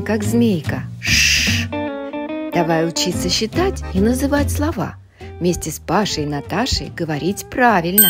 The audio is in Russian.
как змейка. Шш. Давай учиться считать и называть слова. Вместе с Пашей и Наташей говорить правильно.